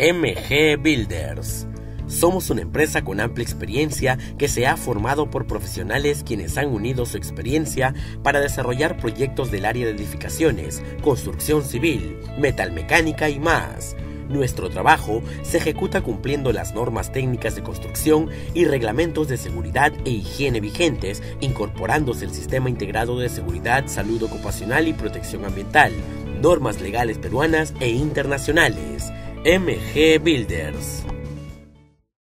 MG Builders. Somos una empresa con amplia experiencia que se ha formado por profesionales quienes han unido su experiencia para desarrollar proyectos del área de edificaciones, construcción civil, metalmecánica y más. Nuestro trabajo se ejecuta cumpliendo las normas técnicas de construcción y reglamentos de seguridad e higiene vigentes, incorporándose el Sistema Integrado de Seguridad, Salud Ocupacional y Protección Ambiental, normas legales peruanas e internacionales. MG Builders.